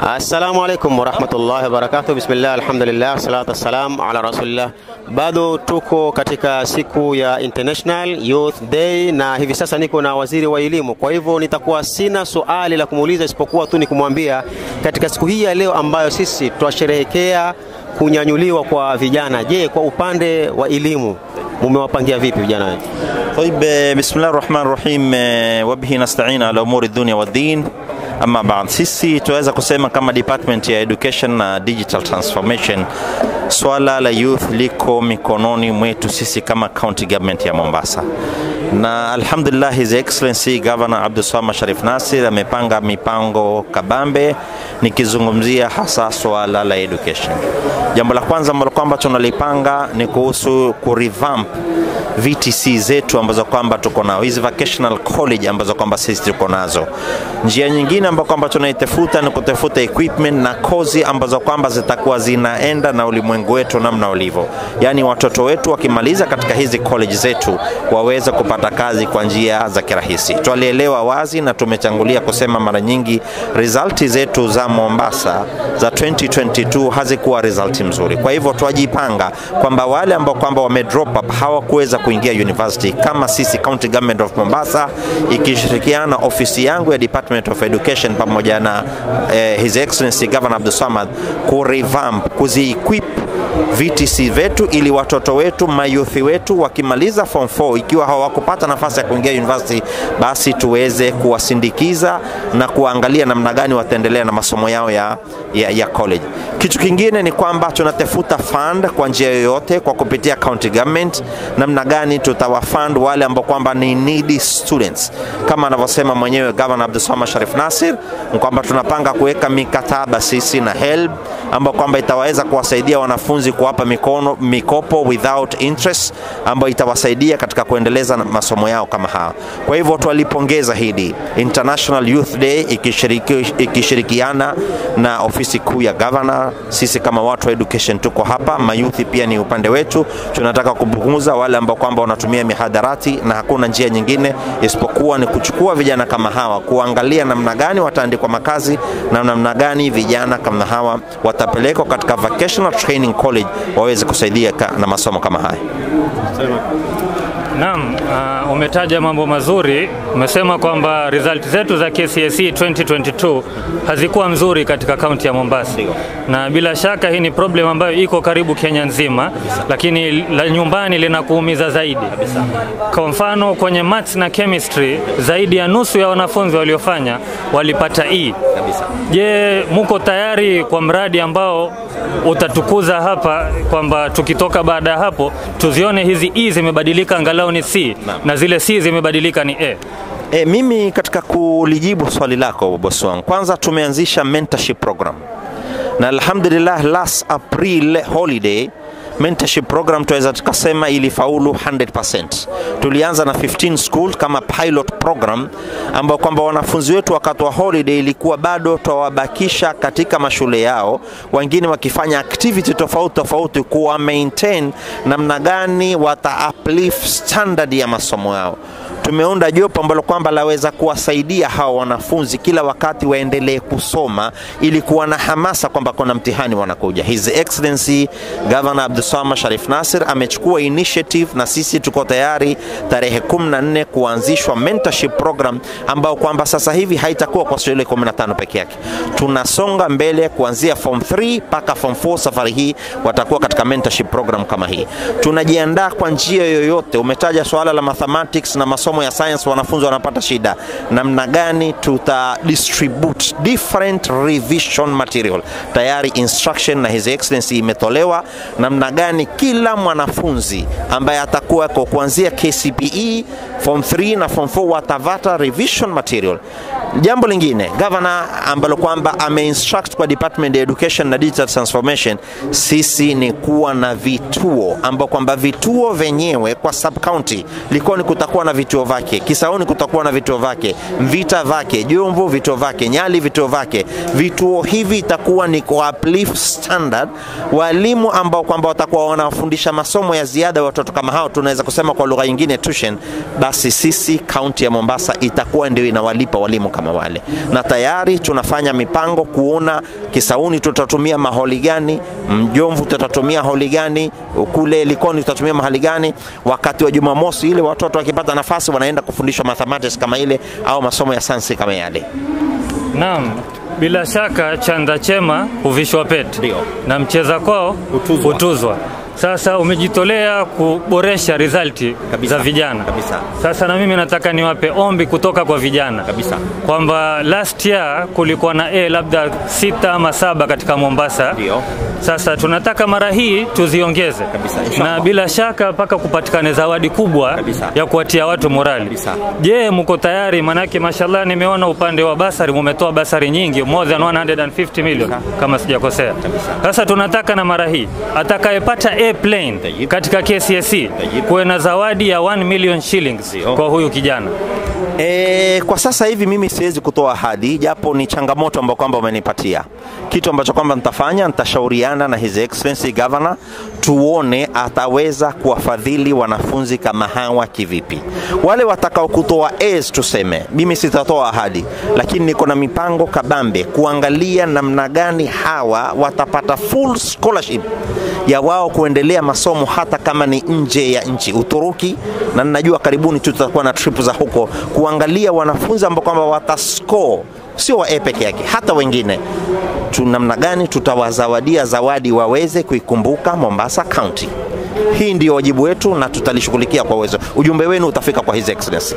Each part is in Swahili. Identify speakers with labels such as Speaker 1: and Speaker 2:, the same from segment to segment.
Speaker 1: Assalamu alaikum warahmatullahi wabarakatuh. Bismillah, alhamdulillah, salatu wassalam ala rasulillah. Bado tuko katika siku ya International Youth Day na hivi sasa niko na waziri wa elimu, kwa hivyo nitakuwa sina suali la kumuuliza isipokuwa tu ni kumwambia katika siku hii ya leo ambayo sisi twasherehekea kunyanyuliwa kwa vijana, je, kwa upande wa elimu mumewapangia vipi vijana wetu?
Speaker 2: Taib, eh, bismillahir rahmanir rahim, eh, wabihi nasta'in ala umuri dunya wad din ama baad sisi tunaweza kusema kama department ya education na digital transformation swala la youth liko mikononi mwetu sisi kama county government ya mombasa. Na alhamdulillah his excellency governor abdulswamad sharif nasir amepanga mipango kabambe nikizungumzia hasa swala la education. Jambo la kwanza ambalo kwamba tunalipanga ni kuhusu kurevamp VTC zetu ambazo kwamba tuko nao hizi vocational college ambazo kwamba sisi tuko nazo. Njia nyingine ambayo kwamba tunaitafuta ni kutafuta equipment na kozi ambazo kwamba zitakuwa zinaenda na ulimwengu wetu namna ulivyo, yaani watoto wetu wakimaliza katika hizi college zetu waweze kupata kazi kwa njia za kirahisi. Twalielewa wazi na tumechangulia kusema mara nyingi, result zetu za Mombasa za 2022 hazikuwa result mzuri. Kwa hivyo twajipanga kwamba wale ambao kwamba wame drop up hawakuweza kuingia university. Kama sisi County Government of Mombasa ikishirikiana ofisi yangu ya Department of Education pamoja na eh, His Excellency Governor Abdul Samad kurevamp kuzi-equip VTC vetu ili watoto wetu mayuthi wetu wakimaliza form 4 ikiwa hawakupata nafasi ya kuingia university, basi tuweze kuwasindikiza na kuangalia namna gani wataendelea na masomo yao ya, ya, ya college. Kitu kingine ni kwamba tunatafuta fund kwa njia yoyote kwa kupitia county government, namna gani tutawafund wale ambao kwamba ni needy students, kama anavyosema mwenyewe Governor Abdulswamad Sharif Nasir, kwamba tunapanga kuweka mikataba sisi na HELB ambao kwamba itawaweza kuwasaidia wanafunzi kuwapa mikono, mikopo without interest ambayo itawasaidia katika kuendeleza masomo yao kama hawa. Kwa hivyo twalipongeza hili International Youth Day ikishiriki, ikishirikiana na ofisi kuu ya governor. Sisi kama watu wa education tuko hapa, mayuthi pia ni upande wetu. Tunataka kupunguza wale ambao kwamba wanatumia mihadarati na hakuna njia nyingine isipokuwa ni kuchukua vijana kama hawa, kuangalia namna gani wataandikwa makazi na namna gani vijana kama hawa watapelekwa katika vocational training college waweze kusaidia na masomo kama haya.
Speaker 3: Naam, uh, umetaja mambo mazuri. Umesema kwamba result zetu za KCSE 2022 hazikuwa mzuri katika kaunti ya Mombasa, na bila shaka hii ni problem ambayo iko karibu Kenya nzima, lakini la nyumbani linakuumiza zaidi. Kwa mfano kwenye maths na chemistry, zaidi ya nusu ya wanafunzi waliofanya walipata E. Je, muko tayari kwa mradi ambao utatukuza hapa kwamba tukitoka baada ya hapo tuzione hizi E zimebadilika angalau ni C na, na zile C zimebadilika ni A.
Speaker 2: E, mimi katika kulijibu swali lako bosi wangu, kwanza tumeanzisha mentorship program na alhamdulillah last April holiday mentorship program tunaweza tukasema ilifaulu 100%. Tulianza na 15 school kama pilot program ambao kwamba wanafunzi wetu wakati wa holiday ilikuwa bado twawabakisha katika mashule yao, wengine wakifanya activity tofauti tofauti kuwa maintain namna gani wata uplift standard ya masomo yao tumeunda jopo ambalo kwamba laweza kuwasaidia hawa wanafunzi kila wakati waendelee kusoma ili kuwa na hamasa kwamba kuna mtihani wanakuja. His Excellency Governor Abdulswamad Sharif Nasir amechukua initiative na sisi tuko tayari tarehe 14 kuanzishwa mentorship program ambao kwamba sasa hivi haitakuwa kwa shule 15 peke yake. Tunasonga mbele kuanzia form 3 mpaka form 4 safari hii watakuwa katika mentorship program kama hii. Tunajiandaa kwa njia yoyote. Umetaja swala la mathematics na masomo ya science, wanafunzi wanapata shida, namna gani tuta distribute different revision material. Tayari instruction na His Excellency imetolewa namna gani kila mwanafunzi ambaye atakuwa kwa kuanzia KCPE form 3 na form 4 watavata revision material. Jambo lingine gavana ambalo kwamba ameinstruct kwa Department ya Education na Digital Transformation, sisi ni kuwa na vituo ambao kwamba vituo venyewe kwa sub county Likoni kutakuwa na vituo vake, Kisauni kutakuwa na vituo vake, Mvita vake, Jomvu vituo vake, Nyali vituo vake. Vituo hivi itakuwa ni kwa uplift standard walimu ambao kwamba watakuwa wanafundisha masomo ya ziada watoto kama hao, tunaweza kusema kwa lugha nyingine tuition, basi sisi kaunti ya Mombasa itakuwa ndio inawalipa walimu kama wale, na tayari tunafanya mipango kuona Kisauni tutatumia maholi gani, Mjomvu tutatumia holi gani, kule Likoni tutatumia mahali gani. Wakati wa Jumamosi ile watoto wakipata nafasi wanaenda kufundishwa mathematics kama ile au masomo ya sayansi kama yale.
Speaker 3: Naam, bila shaka chanda chema huvishwa pete na mcheza kwao
Speaker 2: Hutuzwa.
Speaker 3: hutuzwa. Sasa umejitolea kuboresha
Speaker 2: Kabisa.
Speaker 3: za vijana
Speaker 2: Kabisa.
Speaker 3: Sasa na mimi nataka niwape ombi kutoka kwa vijana
Speaker 2: Kabisa.
Speaker 3: kwamba last year kulikuwa na A labda sita ama saba katika Mombasa.
Speaker 2: Ndio.
Speaker 3: Sasa tunataka mara hii tuziongeze
Speaker 2: Kabisa,
Speaker 3: na bila shaka mpaka kupatikane zawadi kubwa
Speaker 2: Kabisa.
Speaker 3: ya kuwatia watu morali.
Speaker 2: Kabisa.
Speaker 3: Je, mko tayari? Manake mashallah, nimeona upande wa basari mumetoa basari nyingi, more than 150 million kama sijakosea. Sasa tunataka na mara hii atakayepata A plane katika KCSE kuwe na zawadi ya 1 million shillings kwa huyu kijana.
Speaker 2: E, kwa sasa hivi mimi siwezi kutoa ahadi, japo ni changamoto ambayo kwamba umenipatia. Kitu ambacho kwamba nitafanya, nitashauriana na His Excellency Governor tuone ataweza kuwafadhili wanafunzi kama hawa kivipi. Wale watakao kutoa A's tuseme, mimi sitatoa ahadi, lakini niko na mipango kabambe kuangalia namna gani hawa watapata full scholarship ya wao kuendelea masomo hata kama ni nje ya nchi Uturuki, na ninajua karibuni tutakuwa na trip za huko kuangalia wanafunzi ambao kwamba watascore sio wa peke yake, hata wengine tu namna gani tutawazawadia zawadi waweze kuikumbuka Mombasa County. Hii ndio wajibu wetu na tutalishughulikia kwa uwezo. Ujumbe wenu utafika kwa His Excellency.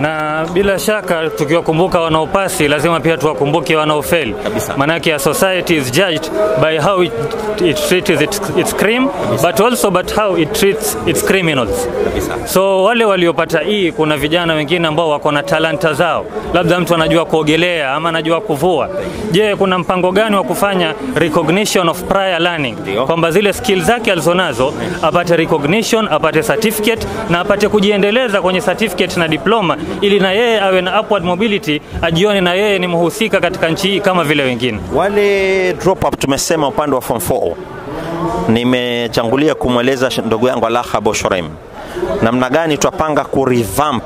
Speaker 3: na bila shaka tukiwakumbuka wanaopasi lazima pia tuwakumbuke wanaofeli. Maanake a society is judged by how it, it treats its, its cream but also but how it treats its criminals.
Speaker 2: Kabisa.
Speaker 3: so wale waliopata hii kuna vijana wengine ambao wako na talanta zao. Labda mtu anajua kuogelea ama anajua kuvua. Je kuna mpango gani wa kufanya recognition of prior learning? Kwamba zile skills zake alizonazo apate recognition apate certificate na apate kujiendeleza kwenye certificate na diploma ili na yeye awe na upward mobility ajione na yeye ni mhusika katika nchi hii kama vile wengine.
Speaker 2: Wale drop up tumesema upande wa form 4 nimechangulia kumweleza ndugu yangu Alaha Boshorem namna gani twapanga ku revamp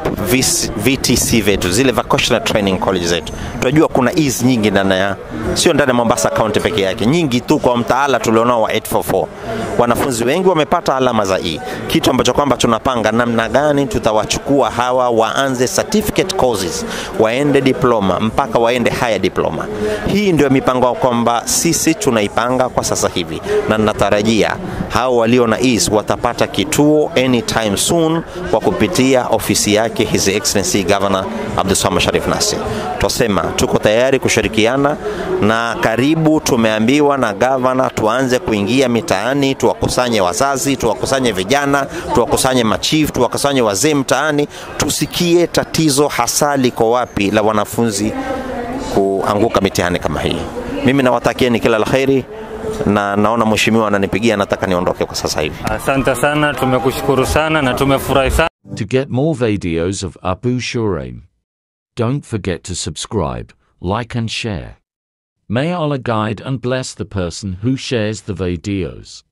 Speaker 2: VTC vetu zile vocational training college zetu. Tunajua kuna ease nyingi ndani ya sio ndani ya Mombasa County peke yake, nyingi tu kwa mtaala tulionao wa 844. Wanafunzi wengi wamepata alama za E, kitu ambacho kwamba tunapanga namna gani tutawachukua hawa waanze certificate courses, waende diploma mpaka waende higher diploma. Hii ndio mipango kwamba sisi tunaipanga kwa sasa hivi, na natarajia hao walio na ease watapata kituo anytime soon kwa kupitia ofisi yake His Excellency Governor Abdulswamad Sharif Nassir. Twasema tuko tayari kushirikiana na karibu, tumeambiwa na gavana tuanze kuingia mitaani, tuwakusanye wazazi, tuwakusanye vijana, tuwakusanye machief, tuwakusanye wazee mtaani, tusikie tatizo hasa liko wapi la wanafunzi kuanguka mitihani kama hii. Mimi nawatakieni kila la kheri na naona mheshimiwa ananipigia, nataka niondoke kwa sasa hivi.
Speaker 3: asante sana tumekushukuru sana na tumefurahi sana
Speaker 4: To get more videos of Abu Shuraim, don't forget to subscribe, like and share. May Allah guide and bless the person who shares the videos.